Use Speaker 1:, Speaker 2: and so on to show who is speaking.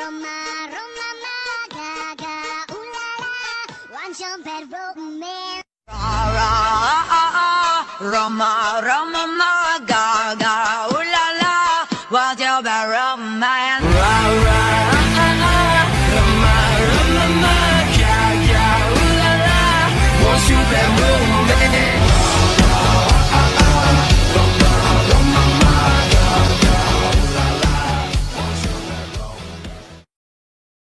Speaker 1: Roma, Roma, ma, ga, ga, ooh la la, one jump at Ra,
Speaker 2: ra, ah, ah, ah, Roma, Roma, ma, ga, ga, ooh la la, one jump at Ra